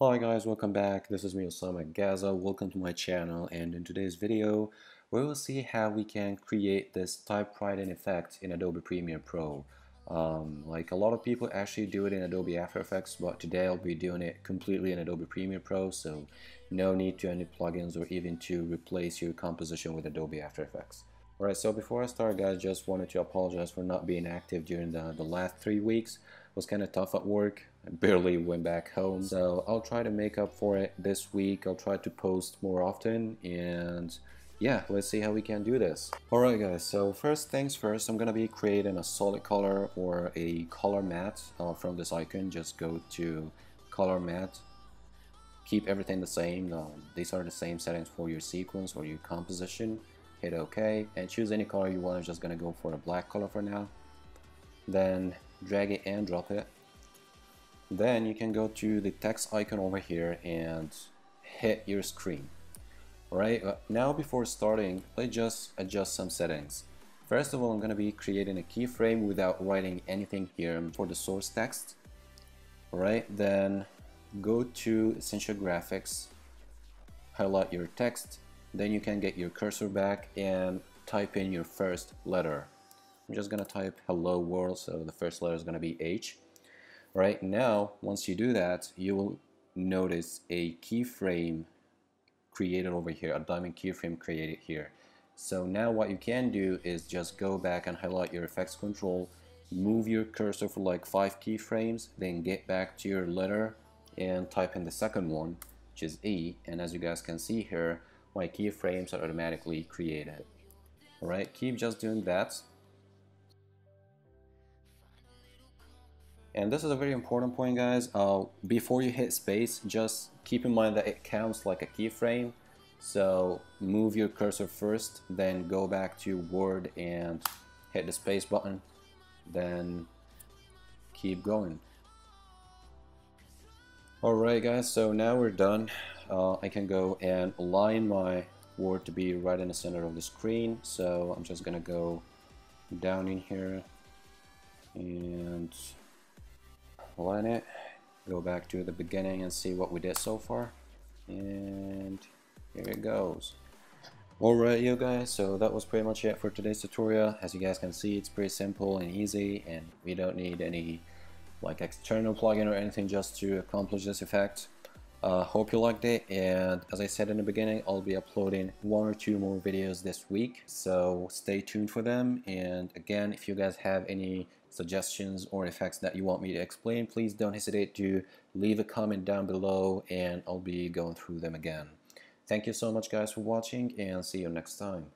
Hi guys, welcome back. This is me Osama Gaza. Welcome to my channel and in today's video we will see how we can create this typewriting effect in Adobe Premiere Pro. Um, like a lot of people actually do it in Adobe After Effects but today I'll be doing it completely in Adobe Premiere Pro so no need to any plugins or even to replace your composition with Adobe After Effects. Alright, so before I start guys, just wanted to apologize for not being active during the, the last three weeks. Was kind of tough at work. I barely went back home. So I'll try to make up for it this week. I'll try to post more often and yeah, let's see how we can do this. Alright guys, so first things first, I'm gonna be creating a solid color or a color matte uh, from this icon. Just go to color matte, keep everything the same. Uh, these are the same settings for your sequence or your composition. Hit OK and choose any color you want. I'm just gonna go for a black color for now. Then drag it and drop it then you can go to the text icon over here and hit your screen. Alright, uh, now before starting, let's just adjust some settings. First of all, I'm going to be creating a keyframe without writing anything here for the source text. Alright, then go to Essential Graphics, highlight your text, then you can get your cursor back and type in your first letter. I'm just going to type hello world, so the first letter is going to be H. Right now, once you do that, you will notice a keyframe created over here, a diamond keyframe created here. So now what you can do is just go back and highlight your effects control, move your cursor for like five keyframes, then get back to your letter and type in the second one, which is E. And as you guys can see here, my keyframes are automatically created. Alright, keep just doing that And this is a very important point guys. Uh, before you hit space, just keep in mind that it counts like a keyframe. So move your cursor first, then go back to Word and hit the space button. Then keep going. Alright guys, so now we're done. Uh, I can go and align my word to be right in the center of the screen. So I'm just gonna go down in here and align it, go back to the beginning and see what we did so far. And here it goes. Alright you guys, so that was pretty much it for today's tutorial. As you guys can see, it's pretty simple and easy and we don't need any like external plugin or anything just to accomplish this effect. Uh, hope you liked it and as I said in the beginning I'll be uploading one or two more videos this week so stay tuned for them and again if you guys have any suggestions or effects that you want me to explain, please don't hesitate to leave a comment down below and I'll be going through them again. Thank you so much guys for watching and see you next time.